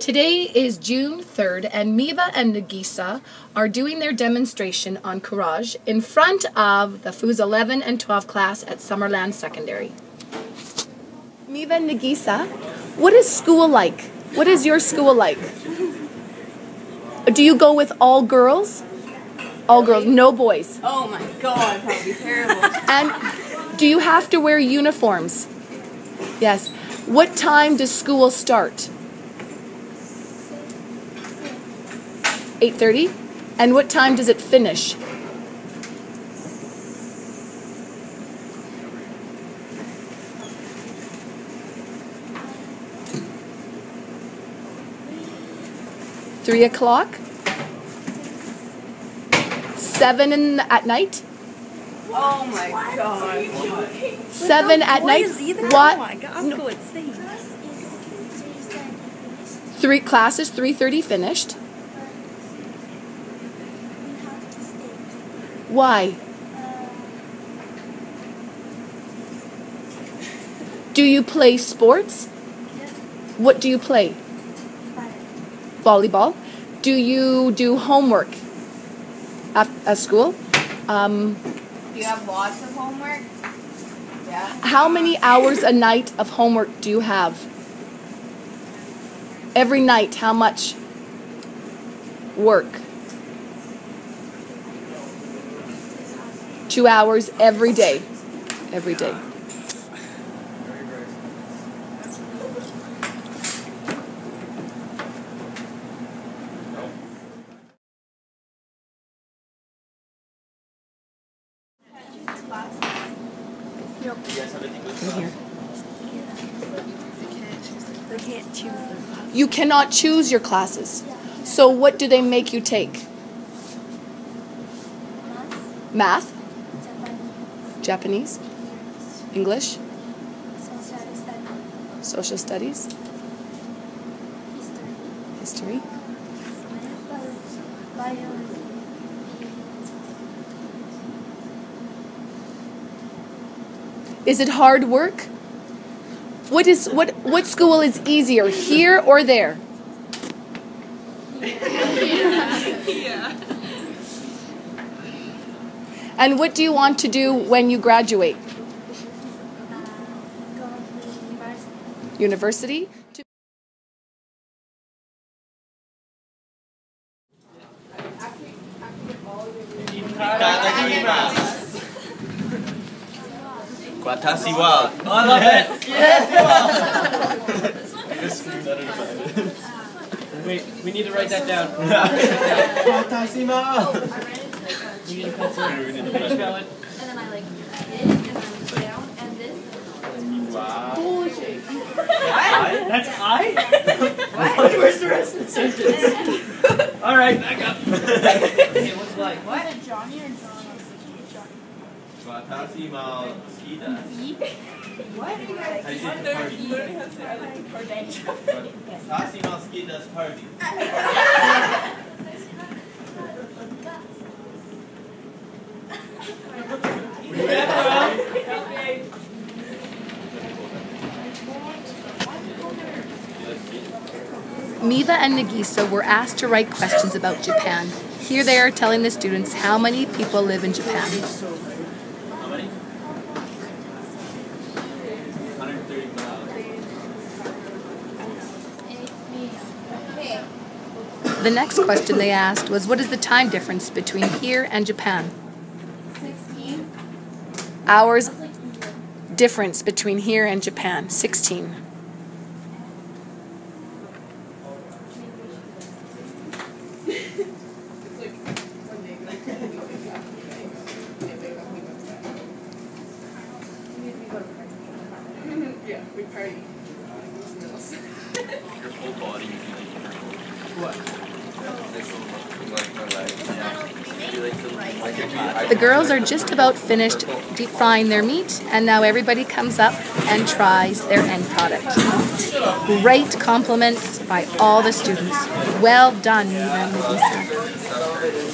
Today is June 3rd, and Miva and Nagisa are doing their demonstration on Karaage in front of the FUS 11 and 12 class at Summerland Secondary. Miva and Nagisa, what is school like? What is your school like? Do you go with all girls? All girls, no boys. Oh my god, that would be terrible. And do you have to wear uniforms? Yes. What time does school start? 8:30. And what time does it finish? Three o'clock. Seven in the, at night. Oh my god. Seven at night. What? Oh my god, I'm No. going insane. Three classes. Three thirty finished. Why? Do you play sports? What do you play? Volleyball. Do you do homework at, at school? Um, Do you have lots of homework? Yeah. how many hours a night of homework do you have? Every night, how much work? Two hours every day. Every day. You cannot choose your classes. So what do they make you take? Math, Japanese, English, social studies, history. Is it hard work? What is what what school is easier, here or there? And what do you want to do when you graduate? University? To- Watashi wa. Oh, I love it. Yes. Wait, we need to write that down. Watashi wa. We need a pencil. How do you spell it? And then I like it, and then down, and this. That's I? What? Where's the rest of the sentence? All right, back up. okay, what's like? What? Is it Johnny or John? Watashi wa ski desu. What? I did the party. Watashi wa ski desu party. Miva and Nagisa were asked to write questions about Japan. Here they are telling the students how many people live in Japan. How many? 130,000. The next question they asked was what is the time difference between here and Japan? 16. Hours difference between here and Japan 16. Yeah, we party. Your whole body, you can do What? The girls are just about finished deep frying their meat, and now everybody comes up and tries their end product. Great compliments by all the students. Well done, Miva and Nagisa.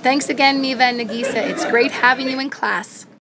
Thanks again, Miva and Nagisa. It's great having you in class.